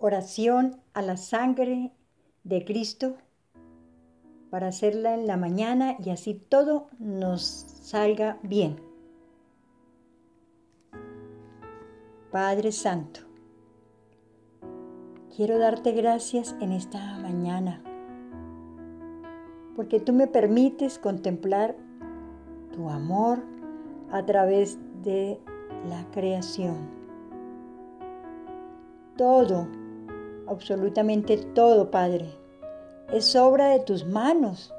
oración a la sangre de Cristo para hacerla en la mañana y así todo nos salga bien. Padre Santo, quiero darte gracias en esta mañana, porque tú me permites contemplar tu amor a través de la creación. Todo, absolutamente todo, Padre, es obra de tus manos.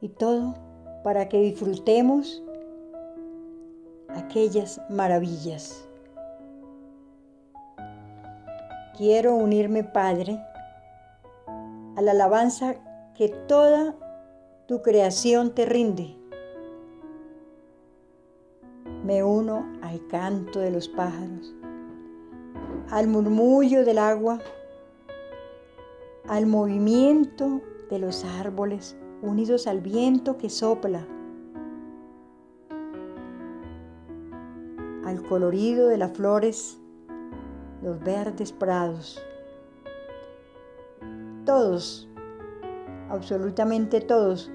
Y todo para que disfrutemos aquellas maravillas. Quiero unirme, Padre, a la alabanza que toda tu creación te rinde. Me uno al canto de los pájaros, al murmullo del agua, al movimiento de los árboles unidos al viento que sopla, al colorido de las flores, los verdes prados. Todos, absolutamente todos,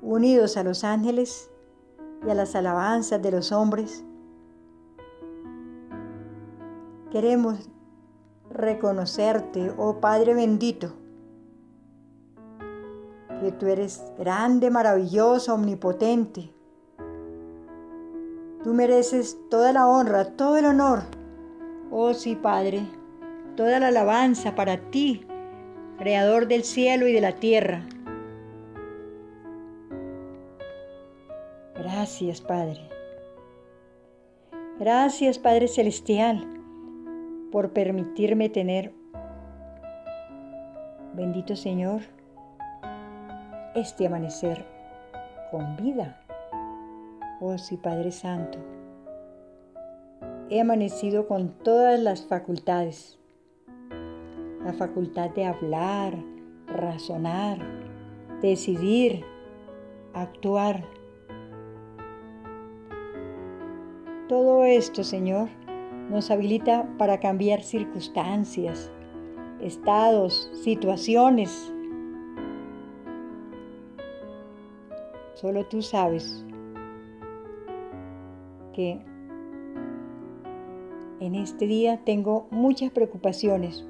unidos a los ángeles y a las alabanzas de los hombres, queremos reconocerte, oh Padre bendito, que tú eres grande, maravilloso, omnipotente. Tú mereces toda la honra, todo el honor. Oh sí, Padre, toda la alabanza para ti, Creador del cielo y de la tierra. Gracias, Padre. Gracias, Padre Celestial por permitirme tener, bendito Señor, este amanecer con vida. Oh sí, Padre Santo, he amanecido con todas las facultades, la facultad de hablar, razonar, decidir, actuar. Todo esto, Señor, nos habilita para cambiar circunstancias, estados, situaciones. Solo tú sabes que en este día tengo muchas preocupaciones,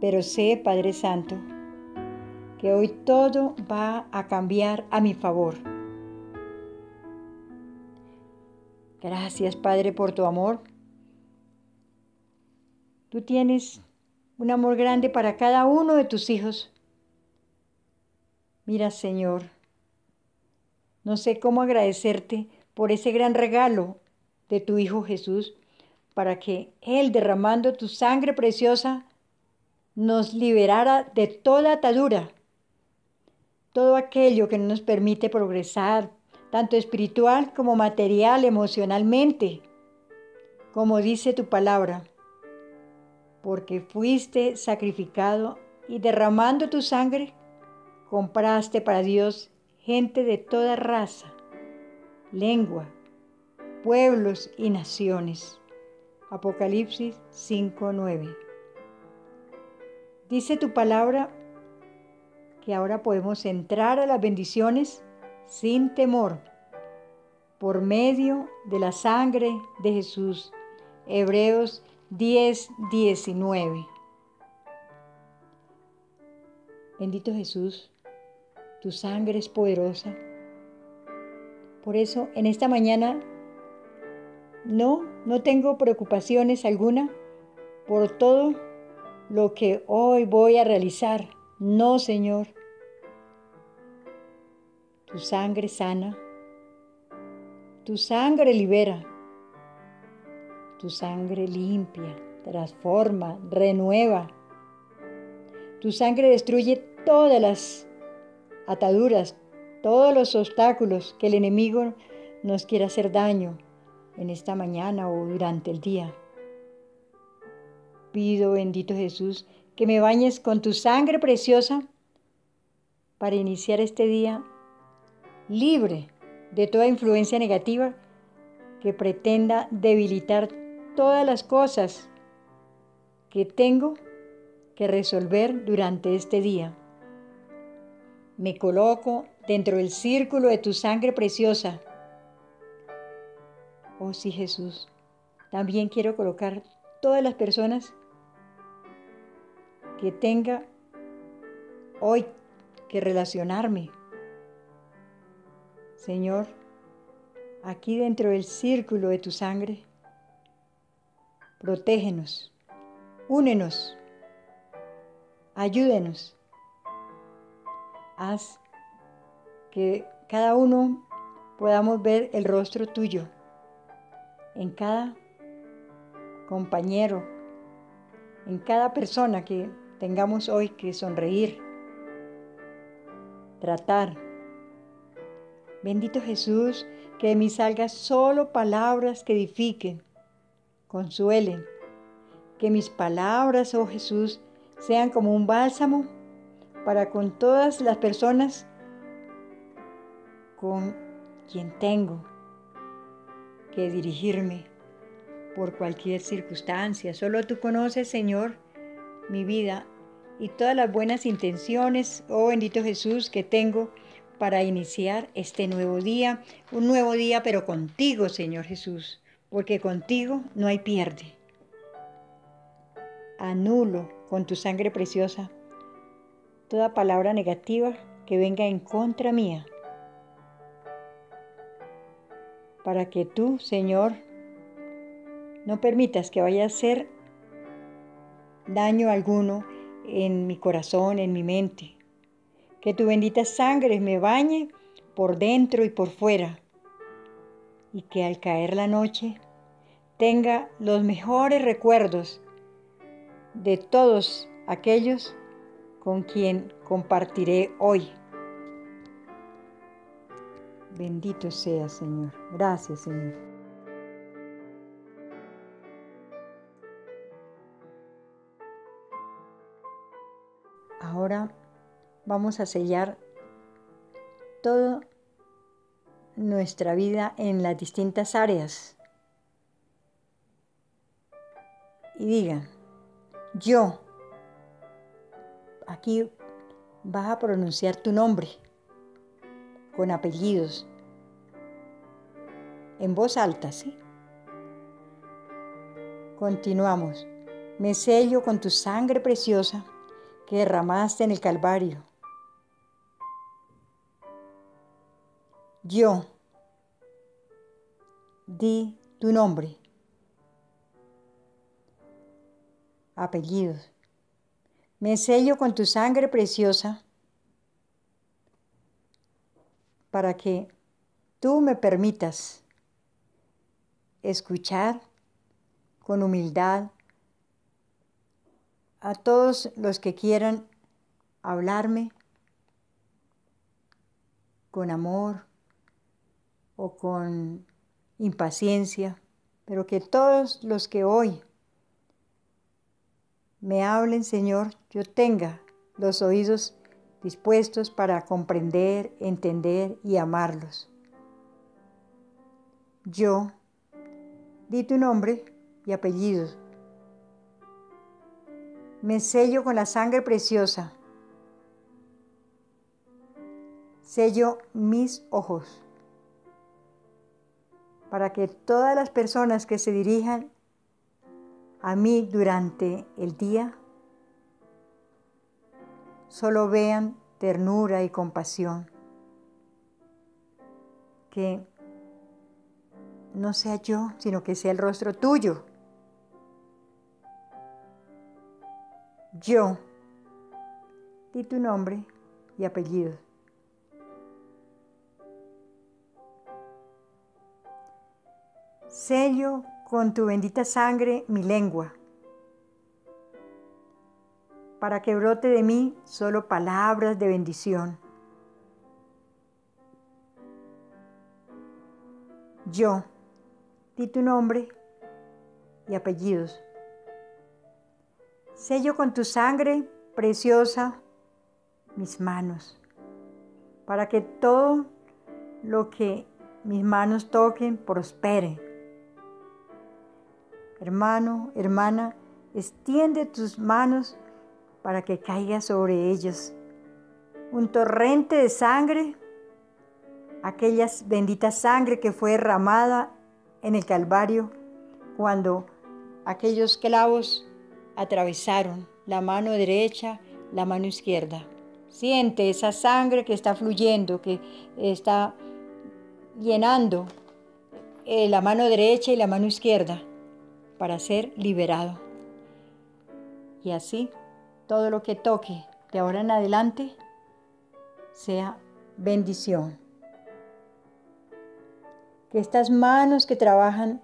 pero sé, Padre Santo, que hoy todo va a cambiar a mi favor. Gracias, Padre, por tu amor Tú tienes un amor grande para cada uno de tus hijos. Mira, Señor, no sé cómo agradecerte por ese gran regalo de tu Hijo Jesús, para que Él, derramando tu sangre preciosa, nos liberara de toda atadura, todo aquello que no nos permite progresar, tanto espiritual como material, emocionalmente, como dice tu palabra porque fuiste sacrificado y derramando tu sangre, compraste para Dios gente de toda raza, lengua, pueblos y naciones. Apocalipsis 5:9. Dice tu palabra que ahora podemos entrar a las bendiciones sin temor por medio de la sangre de Jesús. Hebreos 10, 19. Bendito Jesús, tu sangre es poderosa. Por eso en esta mañana no, no tengo preocupaciones alguna por todo lo que hoy voy a realizar. No, Señor. Tu sangre sana. Tu sangre libera. Tu sangre limpia, transforma, renueva. Tu sangre destruye todas las ataduras, todos los obstáculos que el enemigo nos quiera hacer daño en esta mañana o durante el día. Pido, bendito Jesús, que me bañes con tu sangre preciosa para iniciar este día libre de toda influencia negativa que pretenda debilitar todas las cosas que tengo que resolver durante este día. Me coloco dentro del círculo de tu sangre preciosa. Oh sí, Jesús. También quiero colocar todas las personas que tenga hoy que relacionarme. Señor, aquí dentro del círculo de tu sangre, protégenos, únenos, ayúdenos. Haz que cada uno podamos ver el rostro tuyo en cada compañero, en cada persona que tengamos hoy que sonreír, tratar. Bendito Jesús, que de mí salgan solo palabras que edifiquen, consuelen. Que mis palabras, oh Jesús, sean como un bálsamo para con todas las personas con quien tengo que dirigirme por cualquier circunstancia. Solo tú conoces, Señor, mi vida y todas las buenas intenciones, oh bendito Jesús, que tengo para iniciar este nuevo día, un nuevo día, pero contigo, Señor Jesús, porque contigo no hay pierde. Anulo con tu sangre preciosa toda palabra negativa que venga en contra mía, para que tú, Señor, no permitas que vaya a hacer daño alguno en mi corazón, en mi mente. Que tu bendita sangre me bañe por dentro y por fuera. Y que al caer la noche tenga los mejores recuerdos de todos aquellos con quien compartiré hoy. Bendito sea, Señor. Gracias, Señor. Ahora vamos a sellar toda nuestra vida en las distintas áreas. Y digan, yo, aquí vas a pronunciar tu nombre con apellidos, en voz alta, ¿sí? Continuamos. Me sello con tu sangre preciosa que derramaste en el Calvario. Yo, di tu nombre, apellidos. Me sello con tu sangre preciosa para que tú me permitas escuchar con humildad a todos los que quieran hablarme con amor o con impaciencia, pero que todos los que hoy me hablen, Señor, yo tenga los oídos dispuestos para comprender, entender y amarlos. Yo, di tu nombre y apellidos me sello con la sangre preciosa. Sello mis ojos para que todas las personas que se dirijan a mí durante el día solo vean ternura y compasión. Que no sea yo, sino que sea el rostro tuyo Yo. Di tu nombre y apellido. Sello con tu bendita sangre mi lengua, para que brote de mí solo palabras de bendición. Yo, di tu nombre y apellidos. Sello con tu sangre preciosa mis manos, para que todo lo que mis manos toquen prospere. Hermano, hermana, extiende tus manos para que caiga sobre ellos un torrente de sangre, aquella bendita sangre que fue derramada en el Calvario cuando aquellos clavos atravesaron la mano derecha, la mano izquierda. Siente esa sangre que está fluyendo, que está llenando eh, la mano derecha y la mano izquierda para ser liberado. Y así, todo lo que toque de ahora en adelante sea bendición. Que estas manos que trabajan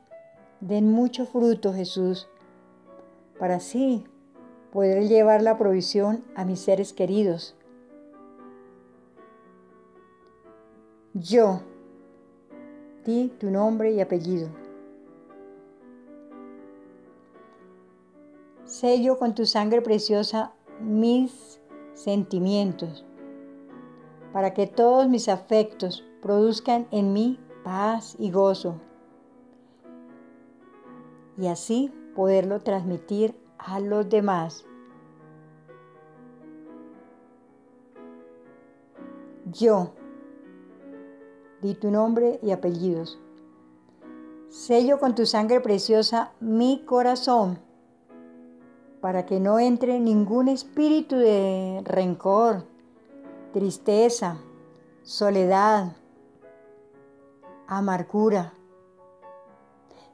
den mucho fruto, Jesús, para así poder llevar la provisión a mis seres queridos. Yo, di tu nombre y apellido. Sello con tu sangre preciosa mis sentimientos, para que todos mis afectos produzcan en mí paz y gozo, y así poderlo transmitir a los demás. Yo, di tu nombre y apellidos. Sello con tu sangre preciosa mi corazón, para que no entre ningún espíritu de rencor, tristeza, soledad, amargura.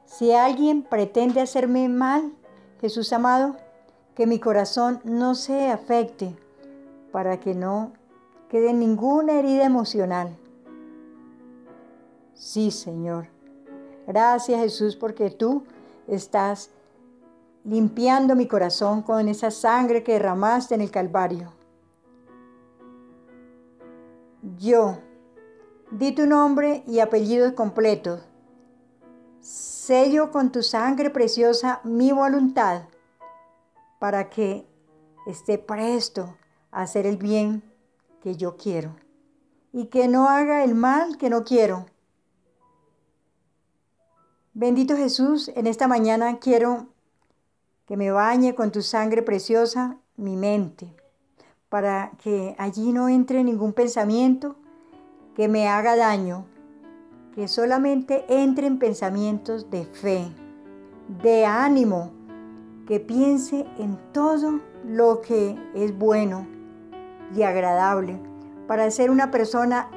Si alguien pretende hacerme mal, Jesús amado, que mi corazón no se afecte para que no quede ninguna herida emocional. Sí, Señor. Gracias Jesús porque tú estás limpiando mi corazón con esa sangre que derramaste en el Calvario. Yo, di tu nombre y apellidos completos sello con tu sangre preciosa mi voluntad para que esté presto a hacer el bien que yo quiero y que no haga el mal que no quiero. Bendito Jesús, en esta mañana quiero que me bañe con tu sangre preciosa mi mente, para que allí no entre ningún pensamiento que me haga daño, que solamente entren pensamientos de fe, de ánimo, que piense en todo lo que es bueno y agradable para ser una persona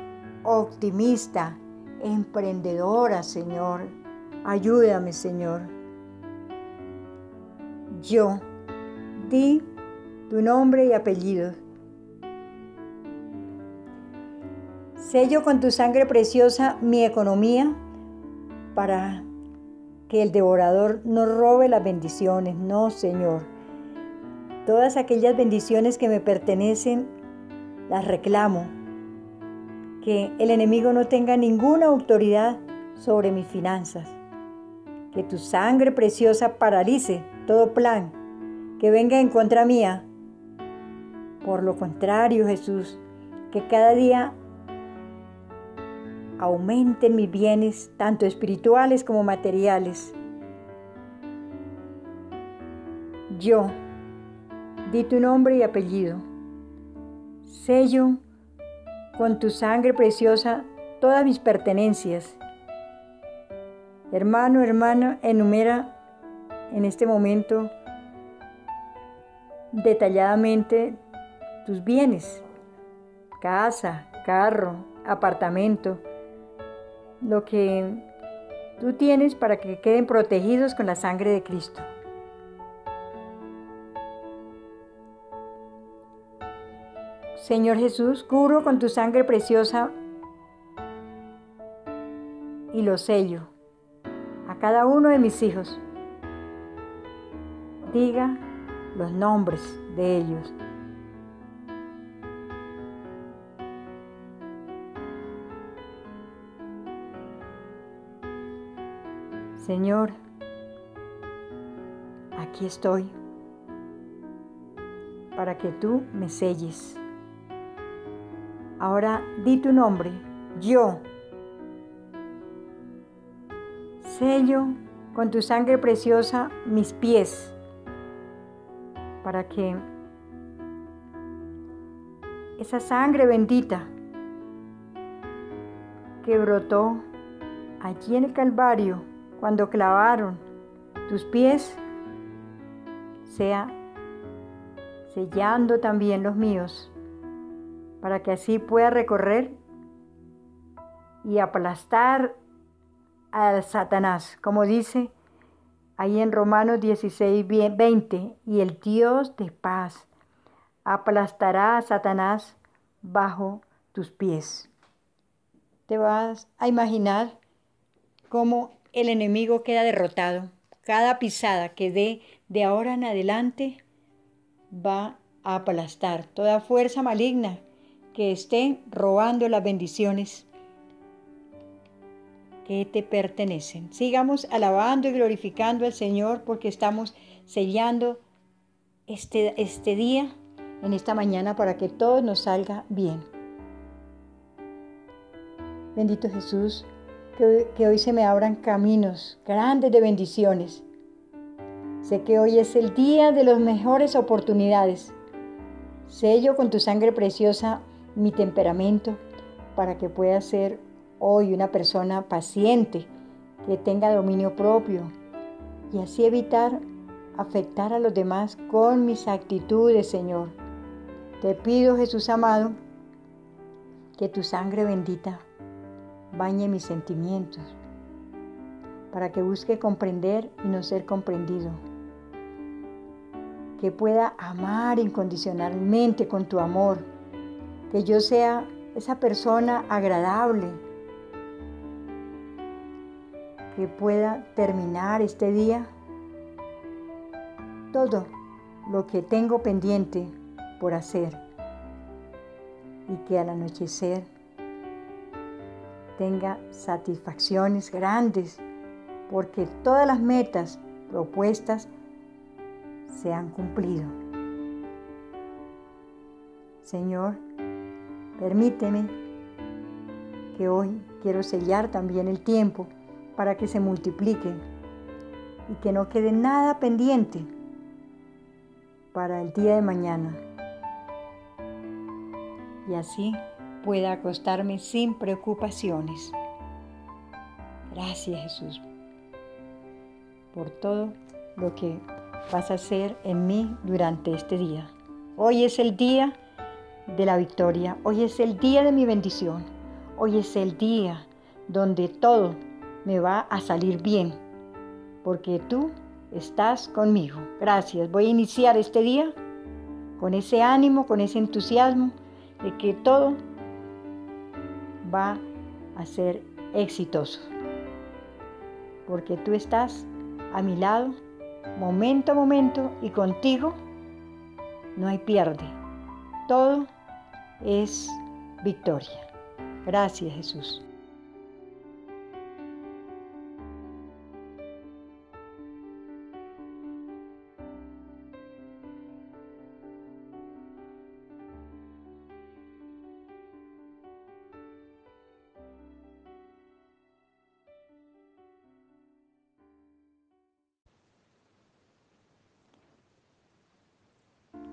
optimista, emprendedora, Señor. Ayúdame, Señor. Yo, di tu nombre y apellido Sello con tu sangre preciosa mi economía para que el devorador no robe las bendiciones. No, Señor. Todas aquellas bendiciones que me pertenecen, las reclamo. Que el enemigo no tenga ninguna autoridad sobre mis finanzas. Que tu sangre preciosa paralice todo plan que venga en contra mía. Por lo contrario, Jesús, que cada día aumenten mis bienes, tanto espirituales como materiales. Yo, di tu nombre y apellido. Sello con tu sangre preciosa todas mis pertenencias. Hermano, hermana, enumera en este momento detalladamente tus bienes, casa, carro, apartamento, lo que tú tienes para que queden protegidos con la sangre de Cristo. Señor Jesús, curo con tu sangre preciosa y lo sello a cada uno de mis hijos. Diga los nombres de ellos Señor, aquí estoy para que tú me selles. Ahora di tu nombre, yo. Sello con tu sangre preciosa mis pies para que esa sangre bendita que brotó allí en el Calvario cuando clavaron tus pies sea sellando también los míos, para que así pueda recorrer y aplastar a Satanás, como dice ahí en Romanos 16, 20, y el Dios de paz aplastará a Satanás bajo tus pies. Te vas a imaginar cómo el enemigo queda derrotado. Cada pisada que dé de ahora en adelante va a aplastar toda fuerza maligna que esté robando las bendiciones que te pertenecen. Sigamos alabando y glorificando al Señor porque estamos sellando este, este día en esta mañana para que todo nos salga bien. Bendito Jesús, que, que hoy se me abran caminos grandes de bendiciones Sé que hoy es el día de las mejores oportunidades. Sello con tu sangre preciosa mi temperamento para que pueda ser hoy una persona paciente, que tenga dominio propio y así evitar afectar a los demás con mis actitudes, Señor. Te pido, Jesús amado, que tu sangre bendita bañe mis sentimientos, para que busque comprender y no ser comprendido que pueda amar incondicionalmente con tu amor, que yo sea esa persona agradable, que pueda terminar este día todo lo que tengo pendiente por hacer y que al anochecer tenga satisfacciones grandes porque todas las metas propuestas se han cumplido. Señor, permíteme que hoy quiero sellar también el tiempo para que se multiplique y que no quede nada pendiente para el día de mañana. Y así pueda acostarme sin preocupaciones. Gracias Jesús por todo lo que vas a hacer en mí durante este día. Hoy es el día de la victoria, hoy es el día de mi bendición, hoy es el día donde todo me va a salir bien, porque tú estás conmigo. Gracias, voy a iniciar este día con ese ánimo, con ese entusiasmo de que todo va a ser exitoso, porque tú estás a mi lado momento a momento y contigo no hay pierde. Todo es victoria. Gracias Jesús.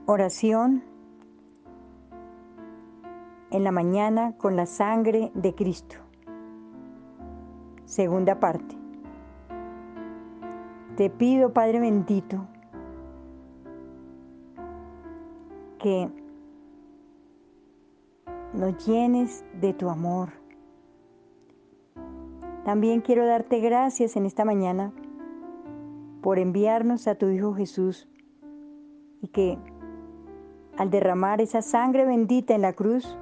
Oración en la mañana con la sangre de Cristo. Segunda parte. Te pido, Padre bendito, que nos llenes de tu amor. También quiero darte gracias en esta mañana por enviarnos a tu Hijo Jesús y que al derramar esa sangre bendita en la cruz,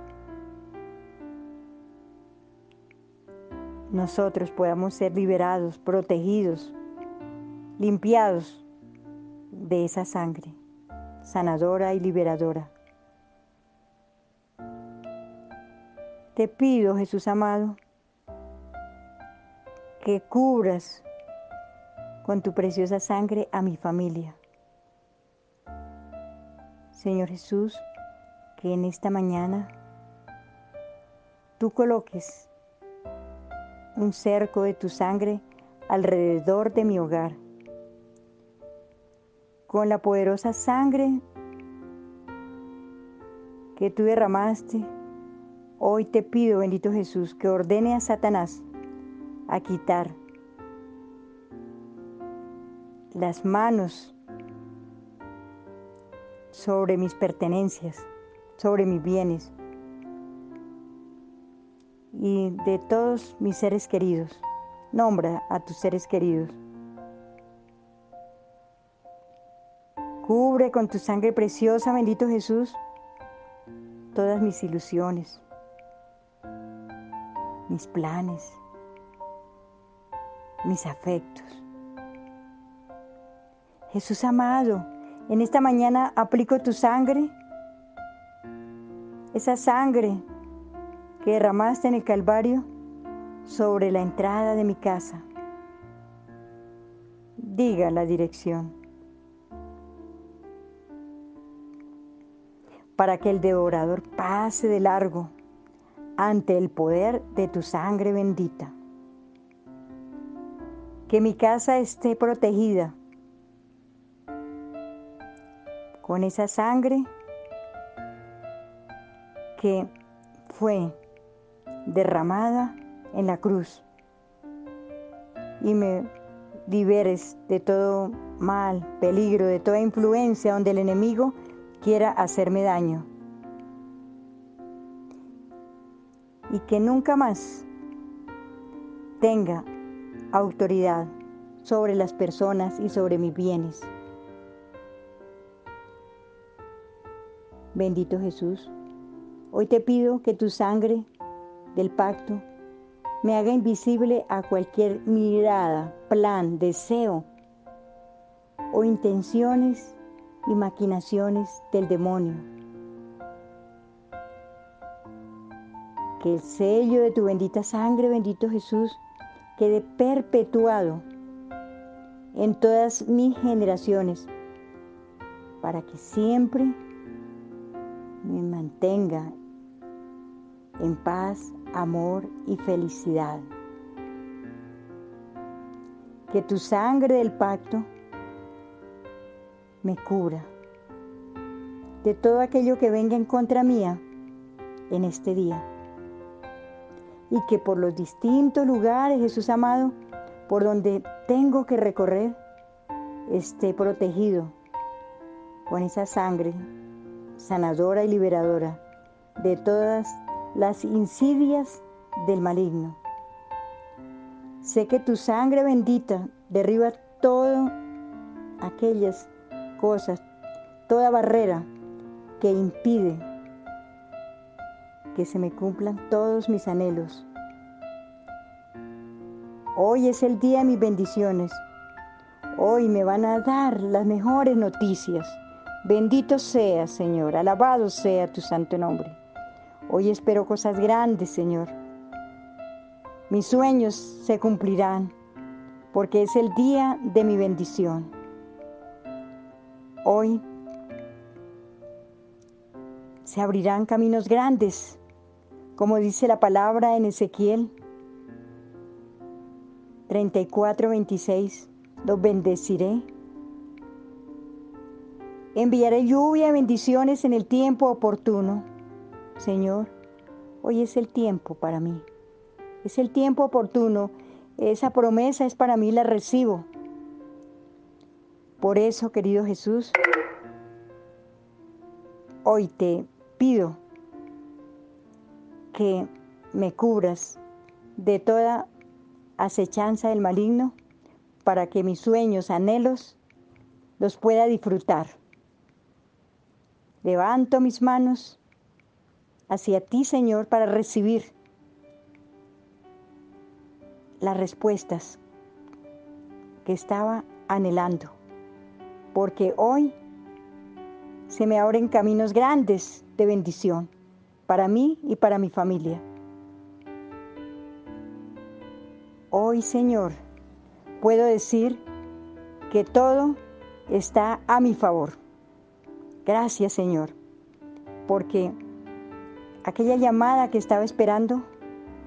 nosotros podamos ser liberados, protegidos, limpiados de esa sangre sanadora y liberadora. Te pido, Jesús amado, que cubras con tu preciosa sangre a mi familia Señor Jesús, que en esta mañana tú coloques un cerco de tu sangre alrededor de mi hogar. con la poderosa sangre que tú derramaste, hoy te pido, bendito Jesús, que ordene a Satanás a quitar las manos sobre mis pertenencias, sobre mis bienes y de todos mis seres queridos. Nombra a tus seres queridos. Cubre con tu sangre preciosa, bendito Jesús, todas mis ilusiones, mis planes, mis afectos. Jesús amado, en esta mañana aplico tu sangre, esa sangre que derramaste en el Calvario sobre la entrada de mi casa. Diga la dirección. Para que el devorador pase de largo ante el poder de tu sangre bendita. Que mi casa esté protegida con esa sangre que fue derramada en la cruz y me liberes de todo mal, peligro, de toda influencia donde el enemigo quiera hacerme daño. Y que nunca más tenga autoridad sobre las personas y sobre mis bienes. Bendito Jesús, hoy te pido que tu sangre del pacto me haga invisible a cualquier mirada, plan, deseo o intenciones y maquinaciones del demonio. Que el sello de tu bendita sangre, bendito Jesús, quede perpetuado en todas mis generaciones, para que siempre me mantenga en paz, amor y felicidad. Que tu sangre del pacto me cura de todo aquello que venga en contra mía en este día. Y que por los distintos lugares, Jesús amado, por donde tengo que recorrer, esté protegido con esa sangre sanadora y liberadora de todas las insidias del maligno. Sé que tu sangre bendita derriba todo aquellas cosas, toda barrera que impide que se me cumplan todos mis anhelos. Hoy es el día de mis bendiciones. Hoy me van a dar las mejores noticias. Bendito sea, Señor, alabado sea tu santo nombre. Hoy espero cosas grandes, Señor. Mis sueños se cumplirán porque es el día de mi bendición. Hoy se abrirán caminos grandes, como dice la palabra en Ezequiel 34, 26. Los bendeciré. Enviaré lluvia y bendiciones en el tiempo oportuno Señor, hoy es el tiempo para mí. Es el tiempo oportuno. Esa promesa es para mí, la recibo. Por eso, querido Jesús, hoy te pido que me cubras de toda acechanza del maligno para que mis sueños, anhelos, los pueda disfrutar. Levanto mis manos hacia ti, Señor, para recibir las respuestas que estaba anhelando. Porque hoy se me abren caminos grandes de bendición para mí y para mi familia. Hoy, Señor, puedo decir que todo está a mi favor. Gracias, Señor, porque aquella llamada que estaba esperando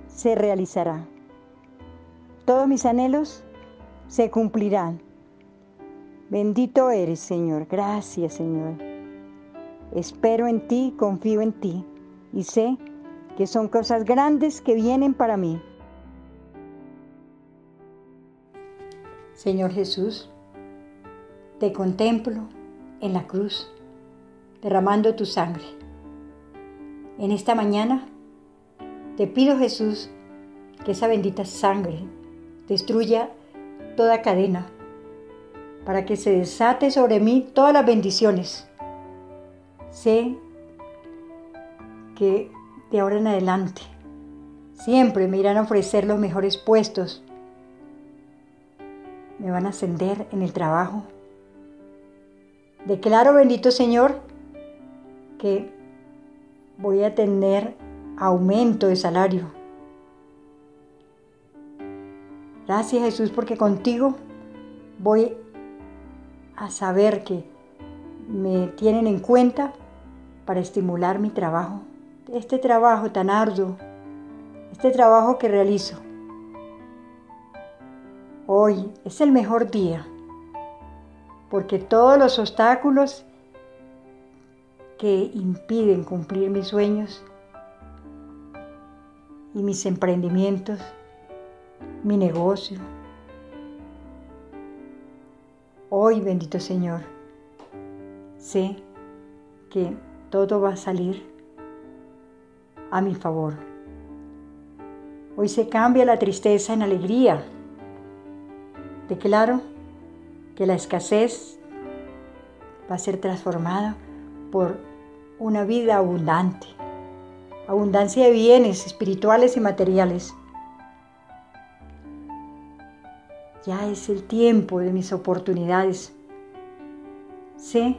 se realizará. Todos mis anhelos se cumplirán. Bendito eres, Señor. Gracias, Señor. Espero en ti, confío en ti y sé que son cosas grandes que vienen para mí. Señor Jesús, te contemplo en la cruz, derramando tu sangre. En esta mañana te pido Jesús que esa bendita sangre destruya toda cadena para que se desate sobre mí todas las bendiciones. Sé que de ahora en adelante siempre me irán a ofrecer los mejores puestos. Me van a ascender en el trabajo. Declaro, bendito Señor, que voy a tener aumento de salario. Gracias Jesús porque contigo voy a saber que me tienen en cuenta para estimular mi trabajo, este trabajo tan arduo, este trabajo que realizo. Hoy es el mejor día porque todos los obstáculos que impiden cumplir mis sueños y mis emprendimientos, mi negocio. Hoy, bendito Señor, sé que todo va a salir a mi favor. Hoy se cambia la tristeza en alegría. Declaro que la escasez va a ser transformada por una vida abundante, abundancia de bienes espirituales y materiales. Ya es el tiempo de mis oportunidades. Sé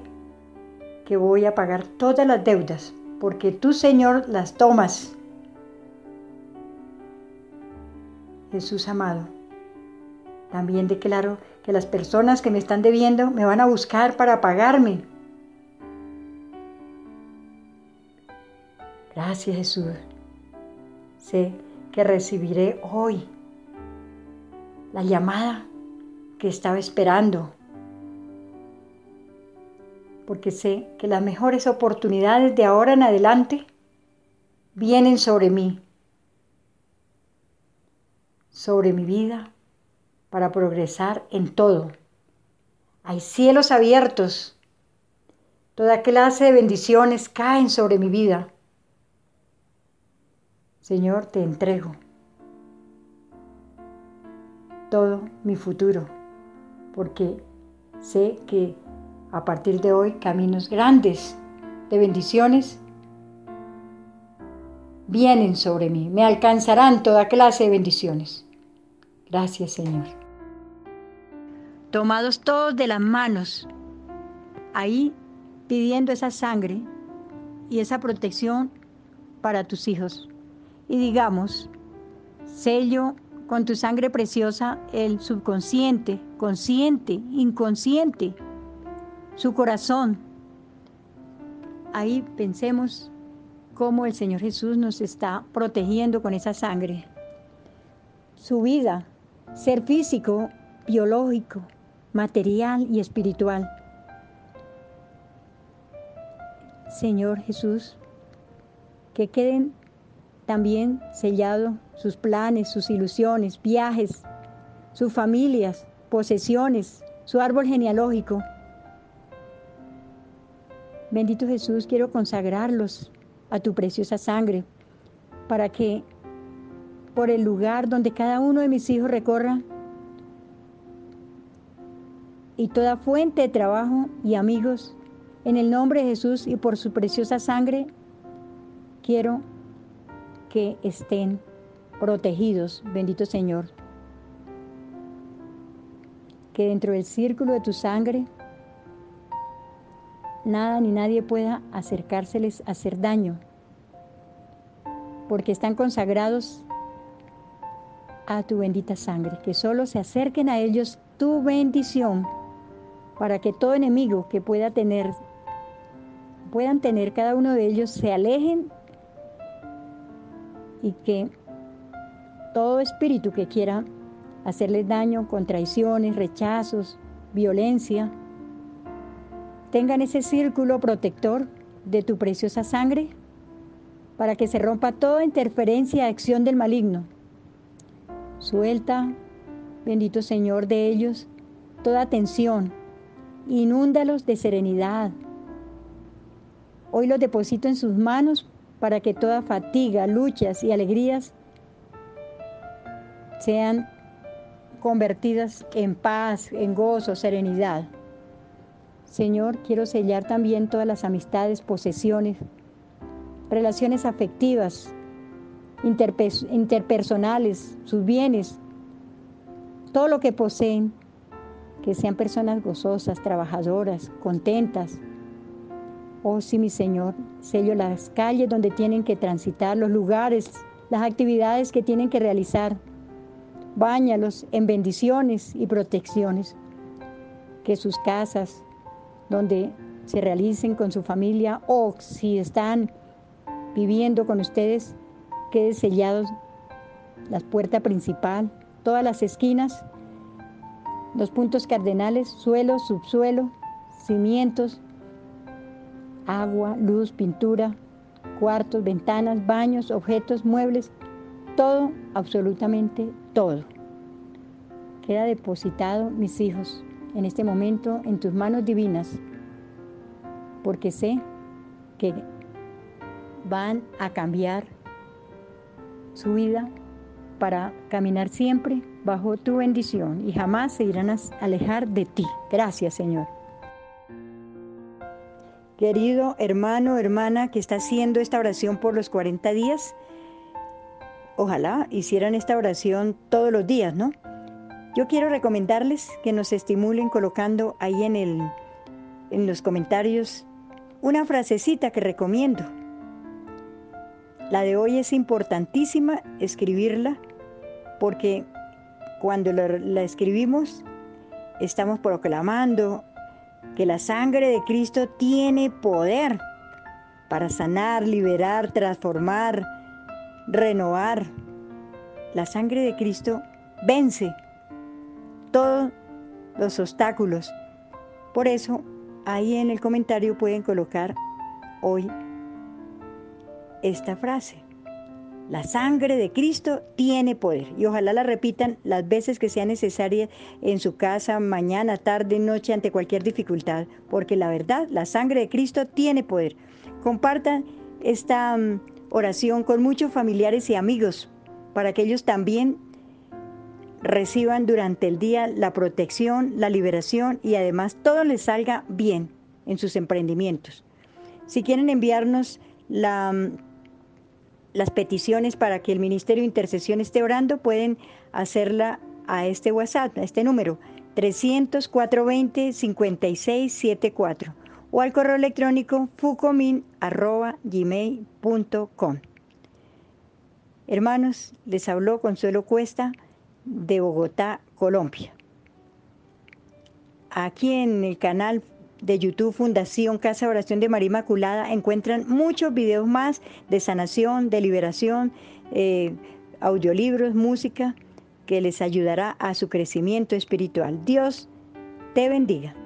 que voy a pagar todas las deudas porque tú, Señor, las tomas. Jesús amado, también declaro que las personas que me están debiendo me van a buscar para pagarme. Gracias Jesús. Sé que recibiré hoy la llamada que estaba esperando. Porque sé que las mejores oportunidades de ahora en adelante vienen sobre mí, sobre mi vida, para progresar en todo. Hay cielos abiertos. Toda clase de bendiciones caen sobre mi vida. Señor, te entrego todo mi futuro, porque sé que a partir de hoy caminos grandes de bendiciones vienen sobre mí, me alcanzarán toda clase de bendiciones. Gracias Señor. Tomados todos de las manos, ahí pidiendo esa sangre y esa protección para tus hijos y digamos, sello con tu sangre preciosa el subconsciente, consciente, inconsciente, su corazón. Ahí pensemos cómo el Señor Jesús nos está protegiendo con esa sangre. Su vida, ser físico, biológico, material y espiritual. Señor Jesús, que queden también sellado sus planes, sus ilusiones, viajes, sus familias, posesiones, su árbol genealógico. Bendito Jesús, quiero consagrarlos a tu preciosa sangre para que por el lugar donde cada uno de mis hijos recorra y toda fuente de trabajo y amigos, en el nombre de Jesús y por su preciosa sangre, quiero que estén protegidos, bendito Señor. Que dentro del círculo de tu sangre nada ni nadie pueda acercárseles a hacer daño, porque están consagrados a tu bendita sangre, que solo se acerquen a ellos tu bendición, para que todo enemigo que pueda tener, puedan tener cada uno de ellos, se alejen y que todo espíritu que quiera hacerles daño con traiciones, rechazos, violencia, tengan ese círculo protector de tu preciosa sangre para que se rompa toda interferencia y acción del maligno. Suelta, bendito Señor, de ellos toda tensión, inúndalos de serenidad. Hoy los deposito en sus manos para que toda fatiga, luchas y alegrías sean convertidas en paz, en gozo, serenidad. Señor, quiero sellar también todas las amistades, posesiones, relaciones afectivas, interpersonales, sus bienes, todo lo que poseen, que sean personas gozosas, trabajadoras, contentas. Oh sí, mi Señor, sello las calles donde tienen que transitar, los lugares, las actividades que tienen que realizar. Báñalos en bendiciones y protecciones. Que sus casas, donde se realicen con su familia o si están viviendo con ustedes, quede sellados la puerta principal, todas las esquinas, los puntos cardenales, suelo, subsuelo, cimientos, agua, luz, pintura, cuartos, ventanas, baños, objetos, muebles, todo, absolutamente todo. Queda depositado, mis hijos, en este momento en tus manos divinas, porque sé que van a cambiar su vida para caminar siempre bajo tu bendición y jamás se irán a alejar de ti. Gracias, Señor. Querido hermano, hermana que está haciendo esta oración por los 40 días, ojalá hicieran esta oración todos los días, ¿no? Yo quiero recomendarles que nos estimulen colocando ahí en, el, en los comentarios una frasecita que recomiendo. La de hoy es importantísima escribirla porque cuando la, la escribimos estamos proclamando que la sangre de Cristo tiene poder para sanar, liberar, transformar, renovar. La sangre de Cristo vence todos los obstáculos. Por eso, ahí en el comentario pueden colocar hoy esta frase. La sangre de Cristo tiene poder y ojalá la repitan las veces que sea necesaria en su casa, mañana, tarde, noche, ante cualquier dificultad, porque la verdad, la sangre de Cristo tiene poder. Compartan esta mm, oración con muchos familiares y amigos para que ellos también reciban durante el día la protección, la liberación y además todo les salga bien en sus emprendimientos. Si quieren enviarnos la, las peticiones para que el Ministerio de Intercesión esté orando, pueden hacerla a este WhatsApp, a este número, 300-420-5674 o al correo electrónico fucomin.gmail.com. Hermanos, les habló Consuelo Cuesta de Bogotá, Colombia. Aquí en el canal de YouTube Fundación Casa de Oración de María Inmaculada encuentran muchos videos más de sanación, de liberación, eh, audiolibros, música que les ayudará a su crecimiento espiritual. Dios te bendiga.